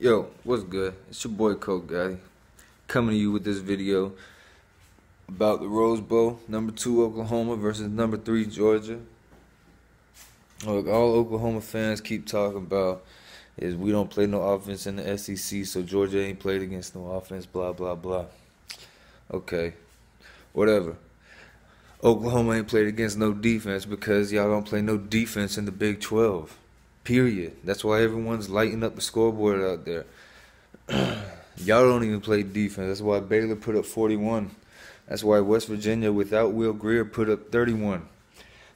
Yo, what's good? It's your boy Colt Gotti coming to you with this video about the Rose Bowl, number two Oklahoma versus number three Georgia. Look, all Oklahoma fans keep talking about is we don't play no offense in the SEC, so Georgia ain't played against no offense, blah blah blah. Okay, whatever. Oklahoma ain't played against no defense because y'all don't play no defense in the Big 12. Period. That's why everyone's lighting up the scoreboard out there. Y'all don't even play defense. That's why Baylor put up 41. That's why West Virginia without Will Grier put up 31.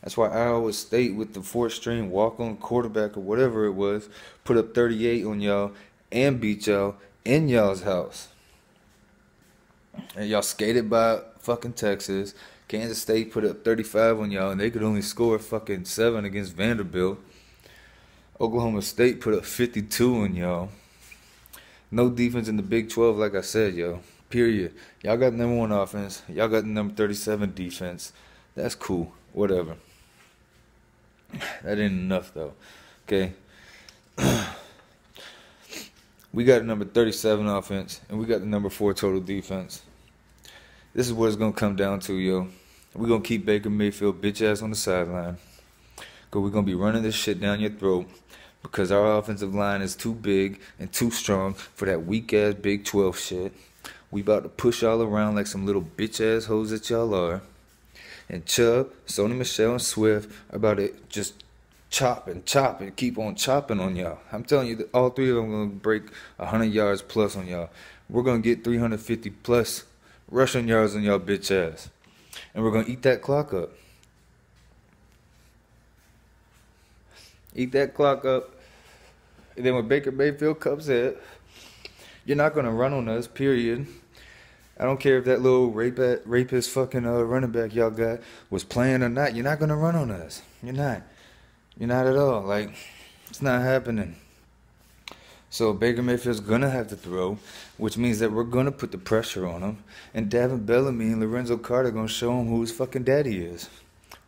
That's why Iowa State with the fourth string walk on quarterback or whatever it was put up 38 on y'all and beat y'all in y'all's house. And y'all skated by fucking Texas. Kansas State put up 35 on y'all and they could only score fucking 7 against Vanderbilt. Oklahoma State put up 52 on y'all. No defense in the Big 12, like I said, yo. Period. Y'all got number one offense. Y'all got number 37 defense. That's cool. Whatever. That ain't enough, though. Okay. we got number 37 offense, and we got the number four total defense. This is what it's going to come down to, yo. We're going to keep Baker Mayfield bitch ass on the sideline. Because we're going to be running this shit down your throat because our offensive line is too big and too strong for that weak ass Big 12 shit. We about to push y'all around like some little bitch ass hoes that y'all are. And Chubb, Sony Michel, and Swift are about to just chop and chop and keep on chopping on y'all. I'm telling you, all three of them to break 100 yards plus on y'all. We're going to get 350 plus rushing yards on y'all bitch ass. And we're going to eat that clock up. Eat that clock up. And then when Baker Mayfield comes in, you're not gonna run on us. Period. I don't care if that little rape at, rapist fucking uh, running back y'all got was playing or not. You're not gonna run on us. You're not. You're not at all. Like it's not happening. So Baker Mayfield's gonna have to throw, which means that we're gonna put the pressure on him. And Davin Bellamy and Lorenzo Carter gonna show him who his fucking daddy is.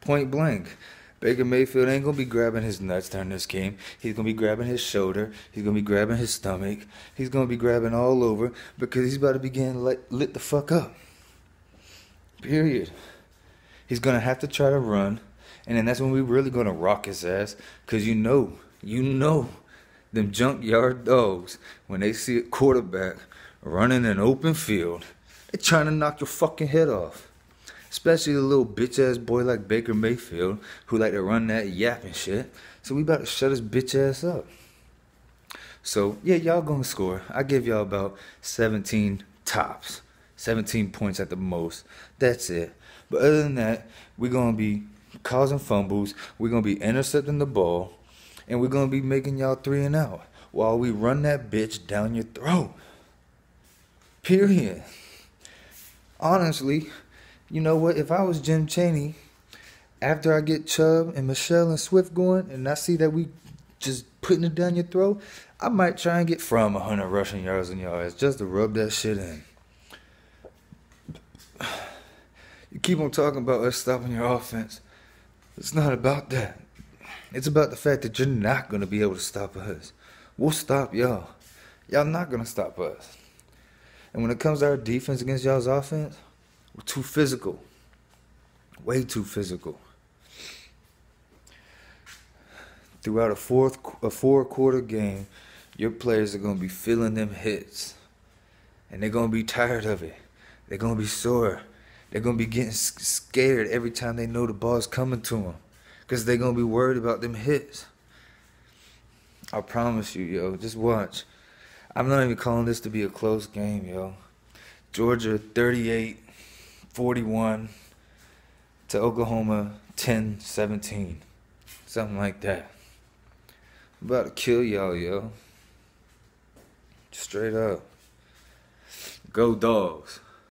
Point blank. Baker Mayfield ain't gonna be grabbing his nuts during this game. He's gonna be grabbing his shoulder. He's gonna be grabbing his stomach. He's gonna be grabbing all over because he's about to begin lit, lit the fuck up. Period. He's gonna have to try to run, and then that's when we really gonna rock his ass. Cause you know, you know, them junkyard dogs when they see a quarterback running an open field, they're trying to knock your fucking head off. Especially the little bitch ass boy like Baker Mayfield who like to run that yap and shit. So we about to shut his bitch ass up. So yeah, y'all gonna score. I give y'all about 17 tops. 17 points at the most. That's it. But other than that, we're gonna be causing fumbles. We're gonna be intercepting the ball. And we're gonna be making y'all three and out while we run that bitch down your throat. Period. Honestly, you know what? If I was Jim Chaney, after I get Chubb and Michel and Swift going, and I see that we just putting it down your throat, I might try and get from 100 rushing yards in your ass just to rub that shit in. You keep on talking about us stopping your offense. It's not about that. It's about the fact that you're not going to be able to stop us. We'll stop y'all. Y'all not going to stop us. And when it comes to our defense against y'all's offense, we're too physical. Way too physical. Throughout a fourth a four quarter game, your players are gonna be feeling them hits. And they're gonna be tired of it. They're gonna be sore. They're gonna be getting scared every time they know the ball's coming to them. Cause they're gonna be worried about them hits. I promise you, yo. Just watch. I'm not even calling this to be a close game, yo. Georgia 38, 41 to Oklahoma 10 17. Something like that. I'm about to kill y'all, yo. Straight up. Go dogs.